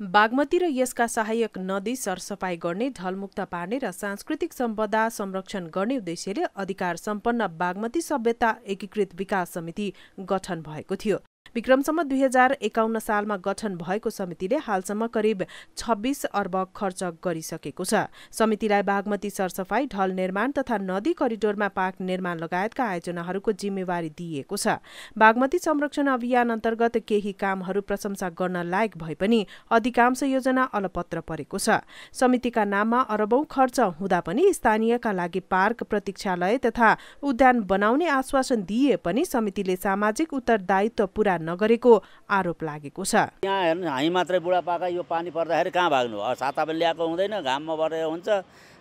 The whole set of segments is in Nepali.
बागमती र यसका सहायक नदी सरसफाई गर्ने ढलमुक्त पार्ने र सांस्कृतिक सम्पदा संरक्षण गर्ने उद्देश्यले अधिकार सम्पन्न बागमती सभ्यता एकीकृत विकास समिति गठन भएको थियो। विक्रमसम्म दुई हजार एकाउन्न सालमा गठन भएको समितिले हालसम्म करिब छब्बिस अर्ब खर्च गरिसकेको छ। समितिलाई बागमती सरसफाई ढल निर्माण तथा नदी करिडोरमा पार्क निर्माण लगायतका आयोजनाहरूको जिम्मेवारी दिइएको छ। बागमती संरक्षण अभियान अन्तर्गत केही कामहरू प्रशंसा गर्न लायक भए पनि अधिकांश योजना अलपत्र परेको छ। समितिका नाममा अरबौं खर्च हुँदा पनि स्थानीयका लागि पार्क प्रतीक्षालय तथा उद्यान बनाउने आश्वासन दिए पनि समितिले सामाजिक उत्तरदायित्व पूरा नगरेको आरोप लागेको छ। यहाँ हेर्नु हामी मात्रै बुढापाका यो पानी पर्दाखेरि कहाँ भाग्नु? सातापले ल्याएको हुँदैन घाममा बसेर हुन्छ।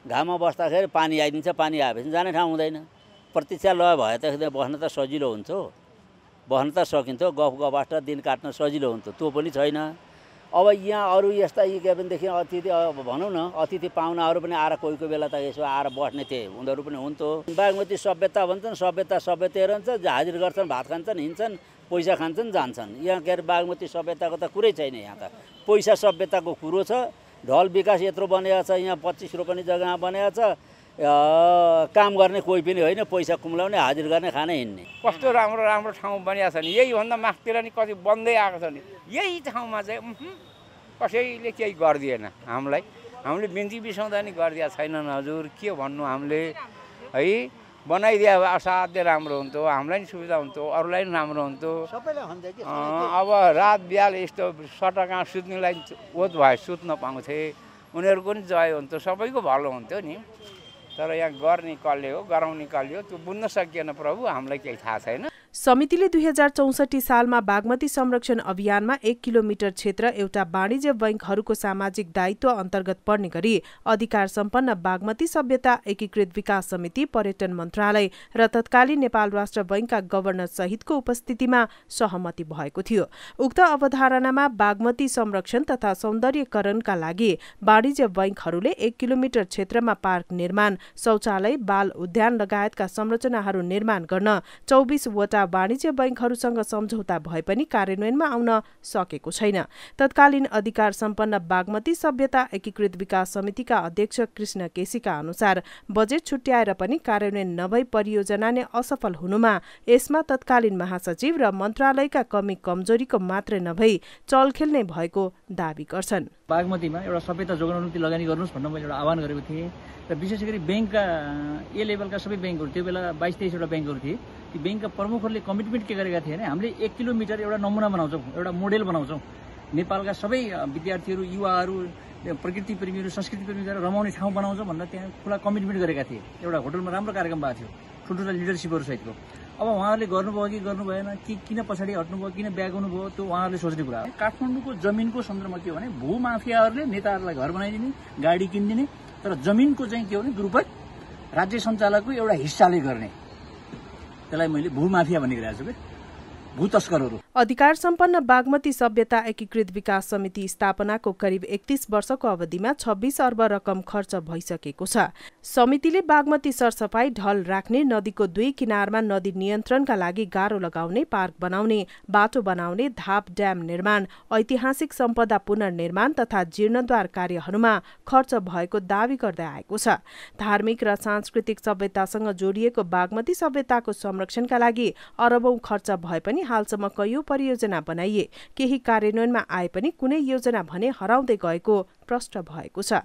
घाममा बस्दाखेरि पानी आइदिन्छ पानी आएपछि जाने ठाउँ हुँदैन। प्रतीक्षा लय भए त बस्न त सजिलो हुन्थ्यो बस्न त सकिन्थ्यो गफ गफास्ट दिन काट्न सजिलो हुन्थ्यो त्यो पनि छैन। अब यहाँ अरू यस्ता के भनेदेखि अतिथि भनौँ न अतिथि पाहुनाहरू पनि आएर कोही कोही बेला त यसो आएर बस्ने थिए। उनीहरू पनि हुन्थ्यो बागमती सभ्यता भन्छन् सभ्यता सभ्यता रहन्छ हाजिर गर्छन् भात खान्छन् हिँड्छन् पैसा खान्छन् जान्छन्। यहाँ के अरे बागमती सभ्यताको त कुरै छैन यहाँ त। पैसा सभ्यताको कुरो छ ढल विकास यत्रो बनिएको छ यहाँ पच्चिस रोपनी जग्गामा बनिएको छ काम गर्ने कोही पनि होइन पैसा कुम्लाउने हाजिर गर्ने खाना हिँड्ने। कस्तो राम्रो राम्रो ठाउँ बनिएको छ नि। यहीभन्दा माथितिर नि कति बन्दै आएको छ नि। यही ठाउँमा चाहिँ कसैले केही गरिदिएन हामीलाई। हामीले बिन्ती बिसाउँदा नि गरिदिएको छैनन् हजुर। के भन्नु हामीले? है बनाइदिए असाध्य राम्रो हुन्थ्यो। हामीलाई पनि सुविधा हुन्थ्यो। अरूलाई पनि राम्रो हुन्थ्यो। अब रात बिहाल यस्तो सटकहाँ सुत्नेलाई ओत भए सुत्न पाउँथे। उनीहरूको पनि जय हुन्थ्यो। सबैको भलो हुन्थ्यो नि। तर यहाँ गर्ने कसले हो गराउने कसले हो त्यो बुझ्न सकिएन प्रभु हामीलाई केही थाहा छैन। समितिले दुई हजार चौसठी सालमा बागमती संरक्षण अभियानमा एक किलोमिटर क्षेत्र एउटा वाणिज्य बैङ्कहरूको सामाजिक दायित्व अन्तर्गत पर्ने गरी अधिकार सम्पन्न बागमती सभ्यता एकीकृत विकास समिति पर्यटन मन्त्रालय र तत्कालीन नेपाल राष्ट्र बैङ्कका गभर्नर सहितको उपस्थितिमा सहमति भएको थियो। उक्त अवधारणामा बागमती संरक्षण तथा सौन्दर्यकरणका लागि वाणिज्य बैङ्कहरूले एक किलोमिटर क्षेत्रमा पार्क निर्माण शौचालय बाल उद्यान लगायतका संरचनाहरू निर्माण गर्न चौबिसवटा वाणिज्य बैङ्कहरूसँग सम्झौता भए पनि कार्यान्वयनमा आउन सकेको छैन। तत्कालीन अधिकार सम्पन्न बागमती सभ्यता एकीकृत विकास समितिका अध्यक्ष कृष्ण केसीका अनुसार बजेट छुट्याएर पनि कार्यान्वयन नभई परियोजना नै असफल हुनुमा यसमा तत्कालीन महासचिव र मन्त्रालयका कमी कमजोरीको मात्रै नभई चलखेल नै भएको दावी गर्छन्। बागमतीमा एउटा सभ्यता जोगाउन लगानी गर्नुहोस् भनेर मैले एउटा आह्वान गरेको थिएँ। र विशेष गरी ब्याङ्कका ए लेभलका सबै ब्याङ्कहरू त्यो बेला बाइस तेइसवटा ब्याङ्कहरू थिए। ती ब्याङ्कका प्रमुखहरूले कमिटमेन्ट के गरेका थिए भने हामीले एक किलोमिटर एउटा नमुना बनाउँछौँ एउटा मोडेल बनाउँछौँ। नेपालका सबै विद्यार्थीहरू युवाहरू प्रकृति प्रेमीहरू संस्कृति प्रेमी गरेर रमाउने ठाउँ बनाउँछ भनेर त्यहाँ खुला कमिटमेन्ट गरेका थिए। एउटा होटलमा राम्रो कार्यक्रम भएको थियो ठुल्ठुला लिडरसिपहरू सहितको। अब उहाँहरूले गर्नुभयो कि गर्नु भएन कि किन पछाडि हट्नुभयो किन ब्याग हुनुभयो त्यो उहाँहरूले सोच्ने कुरा हो। काठमाडौँको जमिनको सन्दर्भमा के हो भने भूमाफियाहरूले नेताहरूलाई घर बनाइदिने गाडी किनिदिने तर जमिनको चाहिँ के हो भने दुरुपयोग राज्य सञ्चालकको एउटा हिस्साले गर्ने। त्यसलाई मैले भूमाफिया भन्ने गरिरहेको छु कि? अधिकार सम्पन्न बागमती सभ्यता एकीकृत विकास समिति स्थापनाको करिब एकतीस वर्षको अवधिमा छब्बीस अर्ब रकम खर्च भइसकेको छ। समितिले बागमती सरसफाई ढल राख्ने नदीको दुई किनारमा नदी नियन्त्रणका लागि गाह्रो लगाउने पार्क बनाउने बाटो बनाउने धाप ड्याम निर्माण ऐतिहासिक सम्पदा पुनर्निर्माण तथा जीर्णद्वार कार्यहरूमा खर्च भएको दावी गर्दै आएको छ। धार्मिक र सांस्कृतिक सभ्यतासँग जोडिएको बागमती सभ्यताको संरक्षणका लागि अरबौं खर्च भए पनि हालसम्म कैयौं परियोजना बनाइए। केही कार्यान्वयनमा आए पनि कुनै योजना भने हराउँदै गएको प्रष्ट भएको छ।